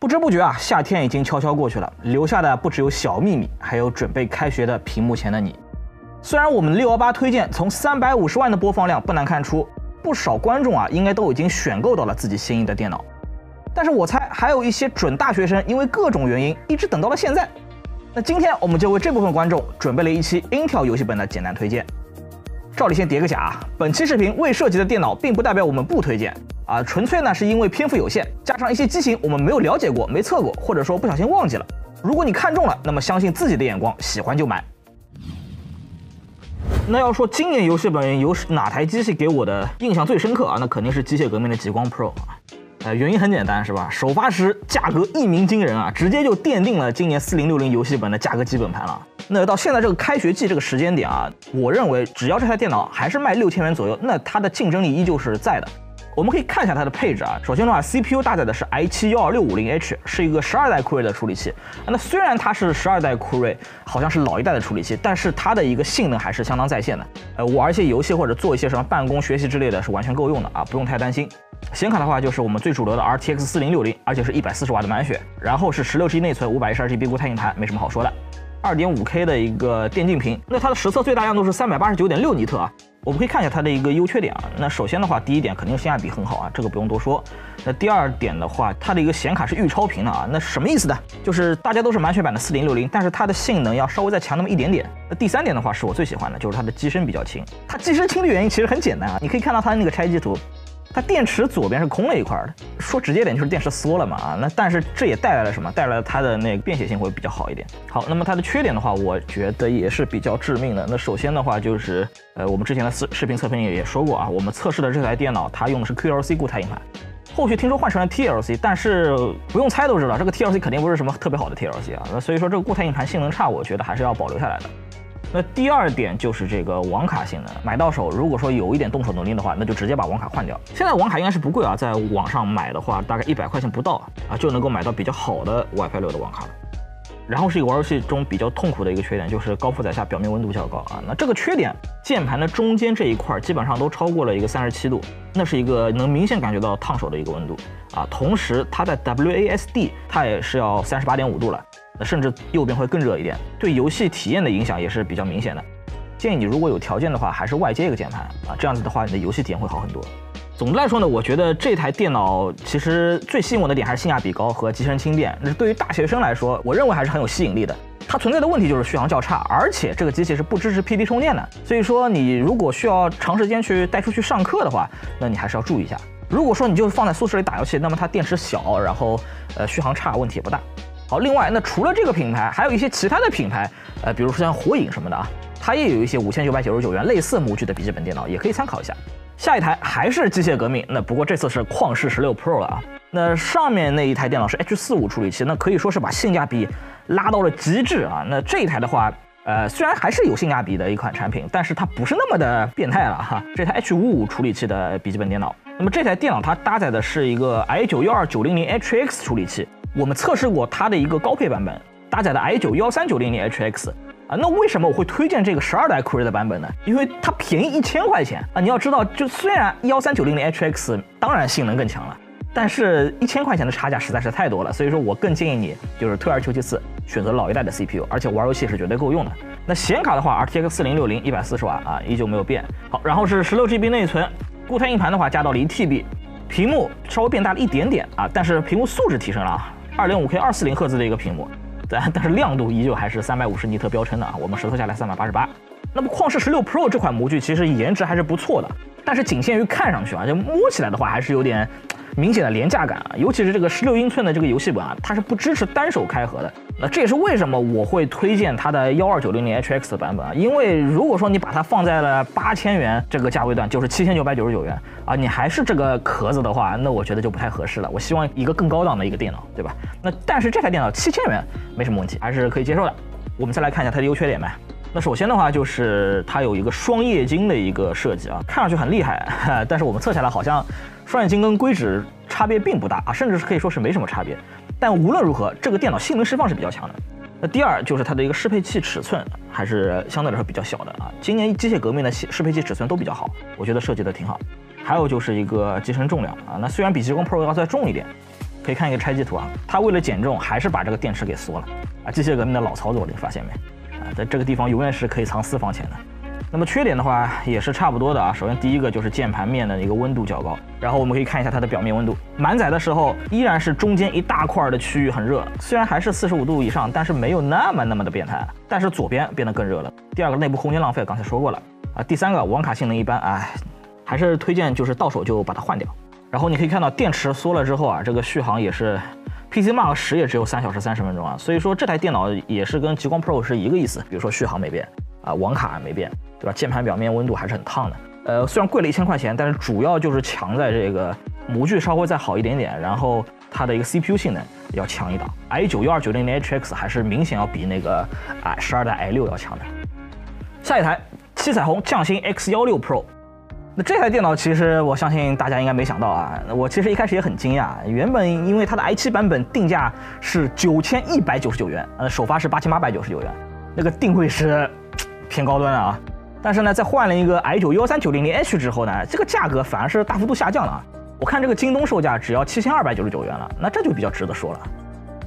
不知不觉啊，夏天已经悄悄过去了，留下的不只有小秘密，还有准备开学的屏幕前的你。虽然我们六幺八推荐从三百五十万的播放量不难看出，不少观众啊应该都已经选购到了自己心仪的电脑，但是我猜还有一些准大学生因为各种原因一直等到了现在。那今天我们就为这部分观众准备了一期 Intel 游戏本的简单推荐。照例先叠个甲，本期视频未涉及的电脑并不代表我们不推荐。啊，纯粹呢是因为篇幅有限，加上一些机型我们没有了解过、没测过，或者说不小心忘记了。如果你看中了，那么相信自己的眼光，喜欢就买。那要说今年游戏本有哪台机器给我的印象最深刻啊？那肯定是机械革命的极光 Pro 啊。呃，原因很简单，是吧？首发时价格一鸣惊人啊，直接就奠定了今年四零六零游戏本的价格基本盘了。那到现在这个开学季这个时间点啊，我认为只要这台电脑还是卖六千元左右，那它的竞争力依旧是在的。我们可以看一下它的配置啊。首先的话，CPU 搭载的是 i7-12650H，是一个十二代酷睿的处理器。那虽然它是十二代酷睿，好像是老一代的处理器，但是它的一个性能还是相当在线的。呃，玩一些游戏或者做一些什么办公、学习之类的是完全够用的啊，不用太担心。显卡的话就是我们最主流的 RTX 4060，而且是一百四十瓦的满血。然后是十六 G 内存，五百一十二 GB 固态硬盘，没什么好说的。二点五 K 的一个电竞屏，那它的实测最大亮度是三百八十九点六尼特啊。我们可以看一下它的一个优缺点啊。那首先的话，第一点肯定性价比很好啊，这个不用多说。那第二点的话，它的一个显卡是预超频的啊。那什么意思呢？就是大家都是满血版的四零六零，但是它的性能要稍微再强那么一点点。那第三点的话，是我最喜欢的，就是它的机身比较轻。它机身轻的原因其实很简单啊，你可以看到它的那个拆机图。它电池左边是空了一块的，说直接点就是电池缩了嘛啊，那但是这也带来了什么？带来了它的那个便携性会比较好一点。好，那么它的缺点的话，我觉得也是比较致命的。那首先的话就是，呃，我们之前的视视频测评也也说过啊，我们测试的这台电脑它用的是 QLC 固态硬盘，后续听说换成了 TLC，但是不用猜都知道这个 TLC 肯定不是什么特别好的 TLC 啊，那所以说这个固态硬盘性能差，我觉得还是要保留下来的。那第二点就是这个网卡性能，买到手如果说有一点动手能力的话，那就直接把网卡换掉。现在网卡应该是不贵啊，在网上买的话，大概一百块钱不到啊，就能够买到比较好的 WiFi 六的网卡了。然后是一个玩游戏中比较痛苦的一个缺点，就是高负载下表面温度较高啊。那这个缺点，键盘的中间这一块基本上都超过了一个三十七度，那是一个能明显感觉到烫手的一个温度啊。同时它在 WASD 它也是要三十八点五度了。甚至右边会更热一点，对游戏体验的影响也是比较明显的。建议你如果有条件的话，还是外接一个键盘啊，这样子的话你的游戏体验会好很多。总的来说呢，我觉得这台电脑其实最吸引我的点还是性价比高和机身轻便。那对于大学生来说，我认为还是很有吸引力的。它存在的问题就是续航较差，而且这个机器是不支持 PD 充电的，所以说你如果需要长时间去带出去上课的话，那你还是要注意一下。如果说你就是放在宿舍里打游戏，那么它电池小，然后呃续航差，问题也不大。好，另外，那除了这个品牌，还有一些其他的品牌，呃，比如说像火影什么的啊，它也有一些五千九百九十九元类似模具的笔记本电脑，也可以参考一下。下一台还是机械革命，那不过这次是旷世十六 Pro 了啊。那上面那一台电脑是 H 四五处理器，那可以说是把性价比拉到了极致啊。那这一台的话，呃，虽然还是有性价比的一款产品，但是它不是那么的变态了哈。这台 H 五五处理器的笔记本电脑，那么这台电脑它搭载的是一个 i 九幺二九零零 HX 处理器。我们测试过它的一个高配版本，搭载的 i 九幺三九零零 HX 啊，那为什么我会推荐这个十二代酷睿的版本呢？因为它便宜一千块钱啊！你要知道，就虽然幺三九零零 HX 当然性能更强了，但是一千块钱的差价实在是太多了，所以说我更建议你就是退而求其次，选择老一代的 CPU，而且玩游戏是绝对够用的。那显卡的话，RTX 四零六零一百四十瓦啊，依旧没有变。好，然后是十六 GB 内存，固态硬盘的话加到了一 TB，屏幕稍微变大了一点点啊，但是屏幕素质提升了啊。二零五 K 二四零赫兹的一个屏幕，但但是亮度依旧还是三百五十尼特标称的啊，我们实测下来三百八十八。那么旷世十六 Pro 这款模具其实颜值还是不错的，但是仅限于看上去啊，就摸起来的话还是有点。明显的廉价感啊，尤其是这个十六英寸的这个游戏本啊，它是不支持单手开合的。那这也是为什么我会推荐它的幺二九零零 HX 版本啊，因为如果说你把它放在了八千元这个价位段，就是七千九百九十九元啊，你还是这个壳子的话，那我觉得就不太合适了。我希望一个更高档的一个电脑，对吧？那但是这台电脑七千元没什么问题，还是可以接受的。我们再来看一下它的优缺点呗。那首先的话就是它有一个双液晶的一个设计啊，看上去很厉害，但是我们测下来好像。双眼睛跟硅脂差别并不大啊，甚至是可以说是没什么差别。但无论如何，这个电脑性能释放是比较强的。那第二就是它的一个适配器尺寸还是相对来说比较小的啊。今年机械革命的适配器尺寸都比较好，我觉得设计的挺好。还有就是一个机身重量啊，那虽然比极光 Pro 要再重一点，可以看一个拆机图啊，它为了减重，还是把这个电池给缩了啊。机械革命的老操作，你发现没？啊，在这个地方永远是可以藏私房钱的。那么缺点的话也是差不多的啊。首先第一个就是键盘面的一个温度较高，然后我们可以看一下它的表面温度，满载的时候依然是中间一大块的区域很热，虽然还是四十五度以上，但是没有那么那么的变态。但是左边变得更热了。第二个内部空间浪费，刚才说过了啊。第三个网卡性能一般，哎，还是推荐就是到手就把它换掉。然后你可以看到电池缩了之后啊，这个续航也是 PC Mark 十也只有三小时三十分钟啊，所以说这台电脑也是跟极光 Pro 是一个意思，比如说续航没变啊，网卡没变。对吧？键盘表面温度还是很烫的。呃，虽然贵了一千块钱，但是主要就是强在这个模具稍微再好一点点，然后它的一个 CPU 性能要强一档。i9 1 2 9 0 HX 还是明显要比那个啊十二代 i6 要强的。下一台七彩虹匠心 X16 Pro，那这台电脑其实我相信大家应该没想到啊，我其实一开始也很惊讶。原本因为它的 i7 版本定价是九千一百九十九元，呃，首发是八千八百九十九元，那个定位是偏高端的啊。但是呢，在换了一个 i9 幺三九零零 H 之后呢，这个价格反而是大幅度下降了啊！我看这个京东售价只要七千二百九十九元了，那这就比较值得说了。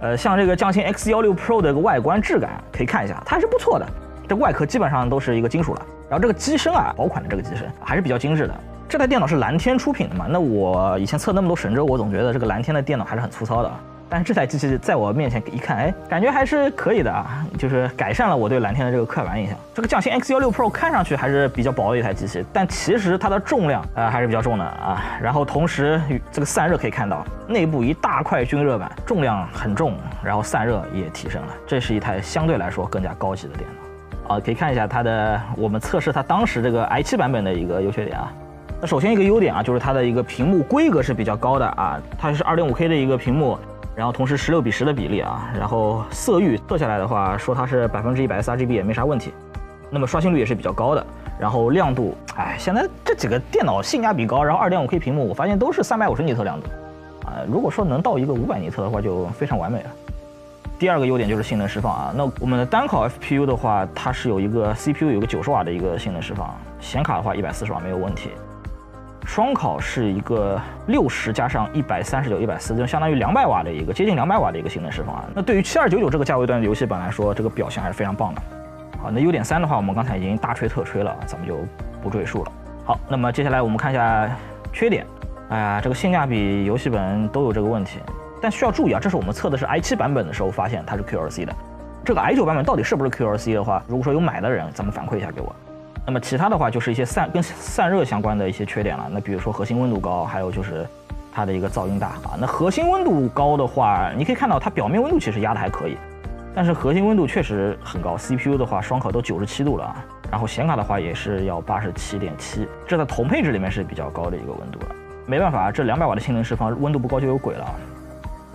呃，像这个匠心 X 幺六 Pro 的一个外观质感，可以看一下，它还是不错的。这外壳基本上都是一个金属了，然后这个机身啊，薄款的这个机身还是比较精致的。这台电脑是蓝天出品的嘛？那我以前测那么多神州，我总觉得这个蓝天的电脑还是很粗糙的啊。但是这台机器在我面前一看，哎，感觉还是可以的啊，就是改善了我对蓝天的这个刻板印象。这个匠心 X16 Pro 看上去还是比较薄的一台机器，但其实它的重量啊还是比较重的啊。然后同时这个散热可以看到，内部一大块均热板，重量很重，然后散热也提升了。这是一台相对来说更加高级的电脑啊。可以看一下它的，我们测试它当时这个 i7 版本的一个优缺点啊。那首先一个优点啊，就是它的一个屏幕规格是比较高的啊，它是 2.5K 的一个屏幕。然后同时十六比十的比例啊，然后色域测下来的话，说它是百分之一百 sRGB 也没啥问题，那么刷新率也是比较高的。然后亮度，哎，现在这几个电脑性价比高，然后二点五 K 屏幕，我发现都是三百五十尼特亮度，啊，如果说能到一个五百尼特的话，就非常完美了。第二个优点就是性能释放啊，那我们的单烤 FPU 的话，它是有一个 CPU 有个九十瓦的一个性能释放，显卡的话一百四十瓦没有问题。双烤是一个六十加上一百三十九，一百四，就相当于两百瓦的一个接近两百瓦的一个性能释放啊。那对于七二九九这个价位段的游戏本来说，这个表现还是非常棒的。好，那优点三的话，我们刚才已经大吹特吹了，咱们就不赘述了。好，那么接下来我们看一下缺点。哎呀，这个性价比游戏本都有这个问题，但需要注意啊，这是我们测的是 i 七版本的时候发现它是 QLC 的。这个 i 九版本到底是不是 QLC 的话，如果说有买的人，咱们反馈一下给我。那么其他的话就是一些散跟散热相关的一些缺点了。那比如说核心温度高，还有就是它的一个噪音大啊。那核心温度高的话，你可以看到它表面温度其实压的还可以，但是核心温度确实很高。CPU 的话双烤都九十七度了啊，然后显卡的话也是要八十七点七，这在同配置里面是比较高的一个温度了。没办法，这两百瓦的性能释放，温度不高就有鬼了。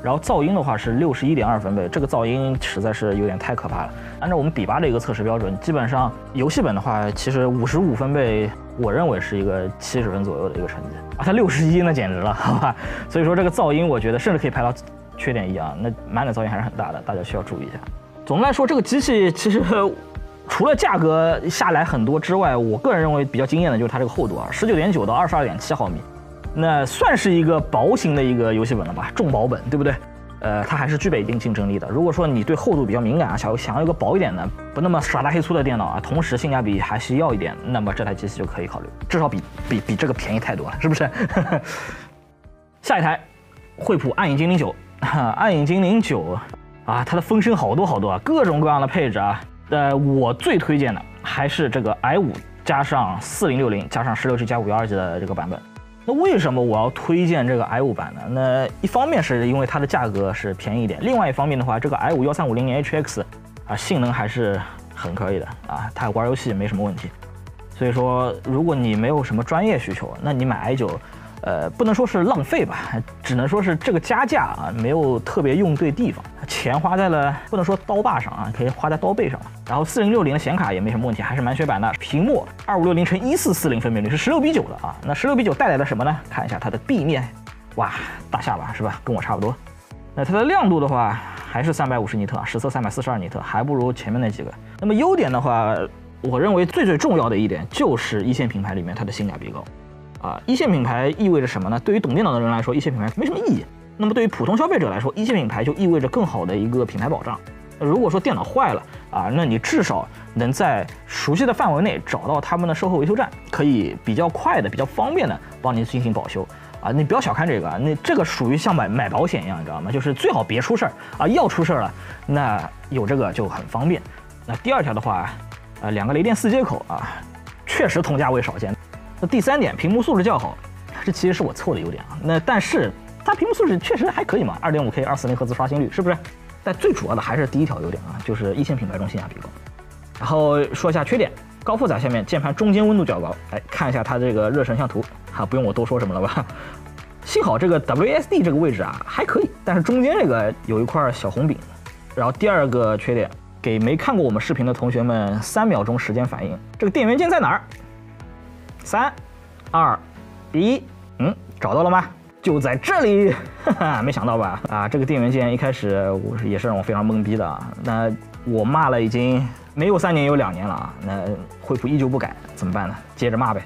然后噪音的话是六十一点二分贝，这个噪音实在是有点太可怕了。按照我们比八的一个测试标准，基本上游戏本的话，其实五十五分贝，我认为是一个七十分左右的一个成绩啊。它六十一那简直了，好吧？所以说这个噪音，我觉得甚至可以排到缺点一啊。那满载噪音还是很大的，大家需要注意一下。总的来说，这个机器其实 除了价格下来很多之外，我个人认为比较惊艳的就是它这个厚度啊，十九点九到二十二点七毫米。那算是一个薄型的一个游戏本了吧，重薄本，对不对？呃，它还是具备一定竞争力的。如果说你对厚度比较敏感啊，想想要一个薄一点的，不那么耍大黑粗的电脑啊，同时性价比还是要一点，那么这台机器就可以考虑，至少比比比这个便宜太多了，是不是？下一台，惠普暗影精灵九，暗影精灵九啊，它的风声好多好多啊，各种各样的配置啊。呃，我最推荐的还是这个 i 五加上四零六零加上十六 G 加五幺二 G 的这个版本。那为什么我要推荐这个 i 五版呢？那一方面是因为它的价格是便宜一点，另外一方面的话，这个 i 五幺三五零零 HX 啊，性能还是很可以的啊，它玩游戏也没什么问题。所以说，如果你没有什么专业需求，那你买 i 九。呃，不能说是浪费吧，只能说是这个加价啊，没有特别用对地方，钱花在了不能说刀把上啊，可以花在刀背上。然后四零六零的显卡也没什么问题，还是满血版的。屏幕二五六零乘一四四零分辨率是十六比九的啊，那十六比九带来了什么呢？看一下它的壁面，哇，大下巴是吧？跟我差不多。那它的亮度的话，还是三百五十尼特，实测三百四十二尼特，还不如前面那几个。那么优点的话，我认为最最重要的一点就是一线品牌里面它的性价比高。啊，一线品牌意味着什么呢？对于懂电脑的人来说，一线品牌没什么意义。那么对于普通消费者来说，一线品牌就意味着更好的一个品牌保障。如果说电脑坏了啊，那你至少能在熟悉的范围内找到他们的售后维修站，可以比较快的、比较方便的帮你进行保修啊。你不要小看这个，那这个属于像买买保险一样，你知道吗？就是最好别出事儿啊，要出事儿了，那有这个就很方便。那第二条的话，呃，两个雷电四接口啊，确实同价位少见。那第三点，屏幕素质较好，这其实是我凑的优点啊。那但是它屏幕素质确实还可以嘛，二点五 K 二四零赫兹刷新率，是不是？但最主要的还是第一条优点啊，就是一线品牌中性价比高。然后说一下缺点，高负载下面键盘中间温度较高，哎，看一下它这个热成像图，哈，不用我多说什么了吧？幸好这个 WSD 这个位置啊还可以，但是中间这个有一块小红饼。然后第二个缺点，给没看过我们视频的同学们三秒钟时间反应，这个电源键在哪儿？三、二、一，嗯，找到了吗？就在这里，哈哈，没想到吧？啊，这个电源键一开始我也是让我非常懵逼的啊。那我骂了已经没有三年，有两年了啊。那惠普依旧不改，怎么办呢？接着骂呗。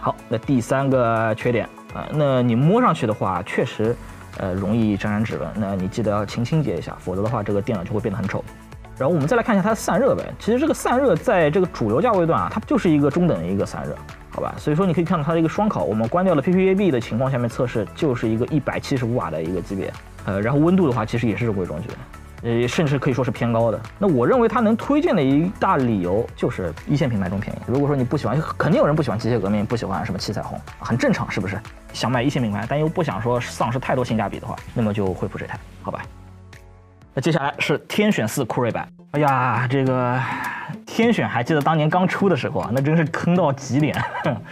好，那第三个缺点啊，那你摸上去的话，确实呃容易沾染指纹。那你记得要勤清洁一下，否则的话这个电脑就会变得很丑。然后我们再来看一下它的散热呗。其实这个散热在这个主流价位段啊，它就是一个中等的一个散热。好吧，所以说你可以看到它的一个双烤，我们关掉了 PPAB 的情况下面测试，就是一个一百七十五瓦的一个级别，呃，然后温度的话其实也是中规中矩，呃，甚至可以说是偏高的。那我认为它能推荐的一大理由就是一线品牌中便宜。如果说你不喜欢，肯定有人不喜欢机械革命，不喜欢什么七彩虹，很正常，是不是？想买一线品牌，但又不想说丧失太多性价比的话，那么就惠普这台，好吧。那接下来是天选四酷睿版，哎呀，这个。天选还记得当年刚出的时候啊，那真是坑到极点。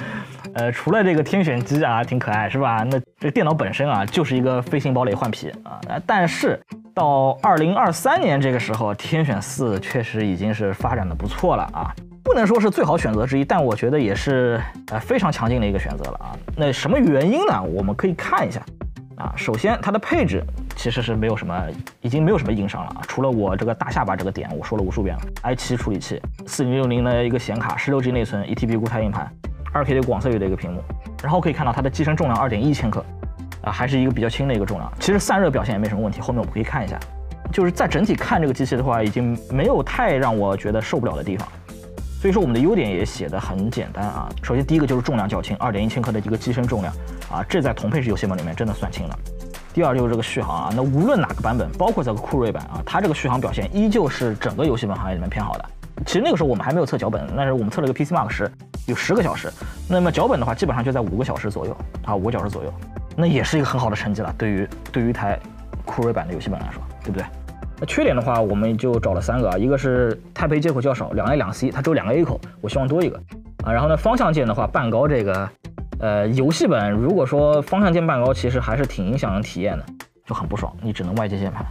呃，除了这个天选机啊，挺可爱是吧？那这电脑本身啊，就是一个飞行堡垒换皮啊。但是到二零二三年这个时候，天选四确实已经是发展的不错了啊，不能说是最好选择之一，但我觉得也是呃非常强劲的一个选择了啊。那什么原因呢？我们可以看一下。啊，首先它的配置其实是没有什么，已经没有什么硬伤了啊，除了我这个大下巴这个点，我说了无数遍了。i7 处理器，四零六零的一个显卡，十六 G 内存，一 TB 固态硬盘，二 K 的广色域的一个屏幕，然后可以看到它的机身重量二点一千克，啊，还是一个比较轻的一个重量。其实散热表现也没什么问题，后面我们可以看一下。就是在整体看这个机器的话，已经没有太让我觉得受不了的地方。所以说我们的优点也写的很简单啊。首先第一个就是重量较轻，二点一千克的一个机身重量啊，这在同配置游戏本里面真的算轻了。第二就是这个续航啊，那无论哪个版本，包括这个酷睿版啊，它这个续航表现依旧是整个游戏本行业里面偏好的。其实那个时候我们还没有测脚本，那是我们测了个 PC Mark 十，有十个小时。那么脚本的话，基本上就在五个小时左右啊，五个小时左右，那也是一个很好的成绩了。对于对于一台酷睿版的游戏本来说，对不对？那缺点的话，我们就找了三个啊，一个是 Type A 接口较少，两 A 两 C，它只有两个 A 口，我希望多一个啊。然后呢，方向键的话，半高这个，呃，游戏本如果说方向键半高，其实还是挺影响体验的，就很不爽，你只能外接键盘。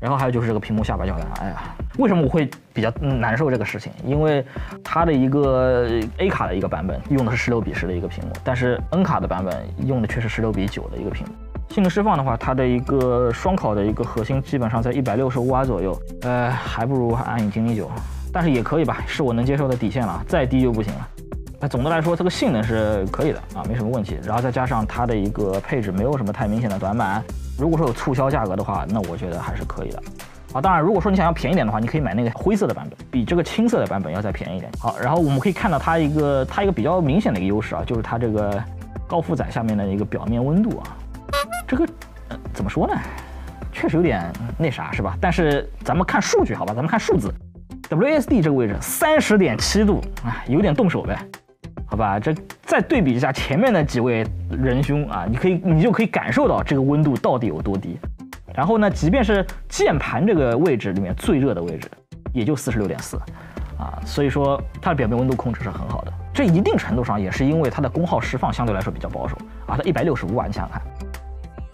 然后还有就是这个屏幕下巴较大，哎呀，为什么我会比较难受这个事情？因为它的一个 A 卡的一个版本用的是十六比十的一个屏幕，但是 N 卡的版本用的却是十六比九的一个屏幕。性能释放的话，它的一个双烤的一个核心基本上在一百六十五瓦左右，呃，还不如暗影精灵九，但是也可以吧，是我能接受的底线了，再低就不行了。那总的来说，这个性能是可以的啊，没什么问题。然后再加上它的一个配置没有什么太明显的短板，如果说有促销价格的话，那我觉得还是可以的。啊，当然，如果说你想要便宜点的话，你可以买那个灰色的版本，比这个青色的版本要再便宜一点。好，然后我们可以看到它一个它一个比较明显的一个优势啊，就是它这个高负载下面的一个表面温度啊。这个怎么说呢？确实有点那啥，是吧？但是咱们看数据，好吧？咱们看数字，WSD 这个位置三十点七度啊，有点动手呗，好吧？这再对比一下前面的几位仁兄啊，你可以你就可以感受到这个温度到底有多低。然后呢，即便是键盘这个位置里面最热的位置，也就四十六点四啊，所以说它的表面温度控制是很好的。这一定程度上也是因为它的功耗释放相对来说比较保守啊，它一百六十五瓦，你想想看。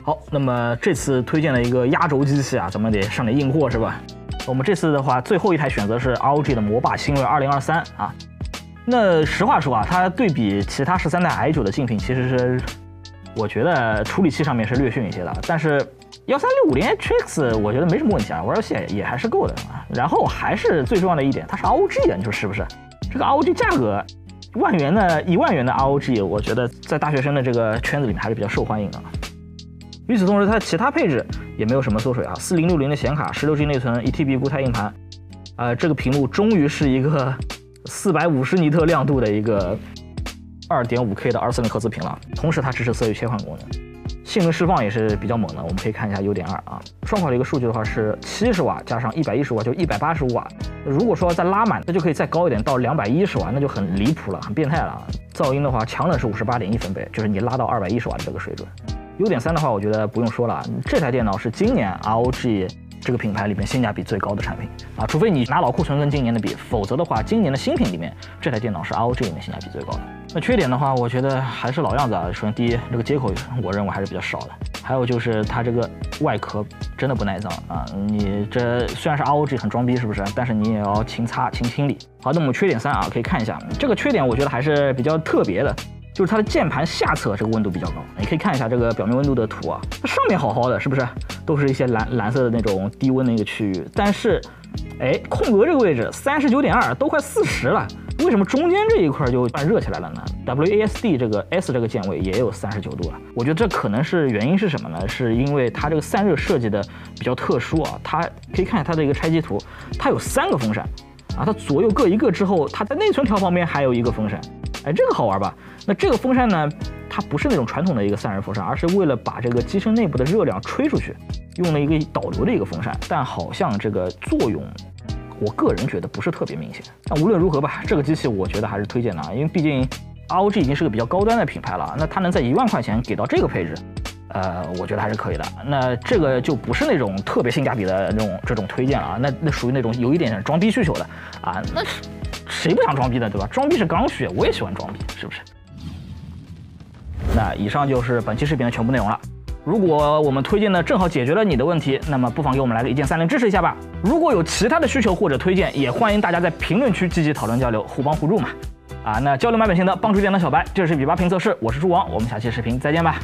好，那么这次推荐了一个压轴机器啊，咱们得上点硬货是吧？我们这次的话，最后一台选择是 ROG 的魔霸星锐二零二三啊。那实话说啊，它对比其他十三代 i9 的竞品，其实是我觉得处理器上面是略逊一些的。但是幺三六五零 HX 我觉得没什么问题啊，玩游戏也还是够的。然后还是最重要的一点，它是 ROG 啊，你说是不是？这个 ROG 价格万元的一万元的 ROG，我觉得在大学生的这个圈子里面还是比较受欢迎的。与此同时，它其他配置也没有什么缩水啊，四零六零的显卡，十六 G 内存，一 TB 固态硬盘，呃，这个屏幕终于是一个四百五十尼特亮度的一个二点五 K 的二四零赫兹屏了，同时它支持色域切换功能。性能释放也是比较猛的，我们可以看一下 U 点二啊，双跑的一个数据的话是七十瓦加上一百一十瓦，就一百八十五瓦。如果说再拉满，那就可以再高一点到两百一十瓦，那就很离谱了，很变态了。噪音的话，强冷是五十八点一分贝，就是你拉到二百一十瓦的这个水准。优点三的话，我觉得不用说了，这台电脑是今年 ROG 这个品牌里面性价比最高的产品啊，除非你拿老库存跟今年的比，否则的话，今年的新品里面这台电脑是 ROG 里面性价比最高的。那缺点的话，我觉得还是老样子啊。首先，第一，这个接口我认为还是比较少的。还有就是它这个外壳真的不耐脏啊。你这虽然是 ROG 很装逼，是不是？但是你也要勤擦、勤清理。好，那么缺点三啊，可以看一下这个缺点，我觉得还是比较特别的，就是它的键盘下侧这个温度比较高。你可以看一下这个表面温度的图啊，它上面好好的，是不是？都是一些蓝蓝色的那种低温的一个区域，但是，哎，空格这个位置三十九点二，都快四十了。为什么中间这一块就半热起来了呢？WASD 这个 S 这个键位也有三十九度了，我觉得这可能是原因是什么呢？是因为它这个散热设计的比较特殊啊，它可以看下它的一个拆机图，它有三个风扇啊，它左右各一个之后，它在内存条旁边还有一个风扇，哎，这个好玩吧？那这个风扇呢，它不是那种传统的一个散热风扇，而是为了把这个机身内部的热量吹出去，用了一个导流的一个风扇，但好像这个作用。我个人觉得不是特别明显，但无论如何吧，这个机器我觉得还是推荐的啊，因为毕竟 ROG 已经是个比较高端的品牌了，那它能在一万块钱给到这个配置，呃，我觉得还是可以的。那这个就不是那种特别性价比的那种这种推荐了啊，那那属于那种有一点点装逼需求的啊，那是谁不想装逼的对吧？装逼是刚需，我也喜欢装逼，是不是？那以上就是本期视频的全部内容了。如果我们推荐的正好解决了你的问题，那么不妨给我们来个一键三连支持一下吧。如果有其他的需求或者推荐，也欢迎大家在评论区积极讨论交流，互帮互助嘛。啊，那交流买本心得，帮助电脑小白，这是比八评测试，我是猪王，我们下期视频再见吧。